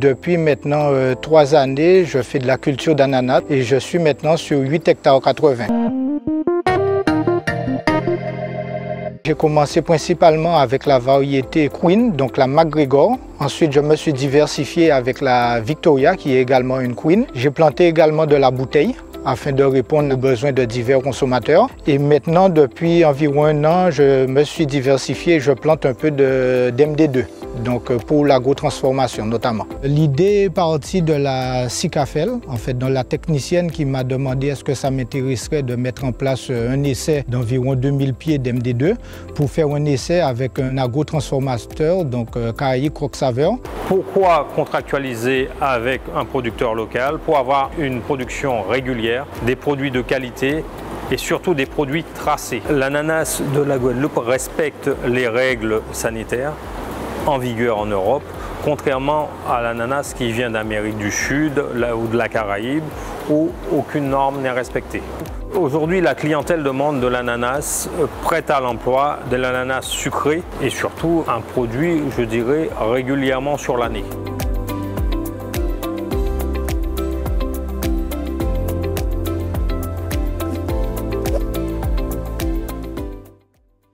Depuis maintenant euh, trois années, je fais de la culture d'ananas et je suis maintenant sur 8 hectares 80. J'ai commencé principalement avec la variété Queen, donc la McGregor. Ensuite, je me suis diversifié avec la Victoria, qui est également une Queen. J'ai planté également de la bouteille afin de répondre aux besoins de divers consommateurs. Et maintenant, depuis environ un an, je me suis diversifié et je plante un peu d'MD2 donc euh, pour l'agro-transformation notamment. L'idée est partie de la CICAFEL, en fait, dans la technicienne qui m'a demandé est-ce que ça m'intéresserait de mettre en place euh, un essai d'environ 2000 pieds d'MD2 pour faire un essai avec un agro-transformateur, donc euh, KAI Croc-Saveur. Pourquoi contractualiser avec un producteur local Pour avoir une production régulière, des produits de qualité et surtout des produits tracés? L'ananas de la Guadeloupe respecte les règles sanitaires en vigueur en Europe, contrairement à l'ananas qui vient d'Amérique du Sud ou de la Caraïbe, où aucune norme n'est respectée. Aujourd'hui, la clientèle demande de l'ananas prêt à l'emploi, de l'ananas sucré et surtout un produit, je dirais, régulièrement sur l'année.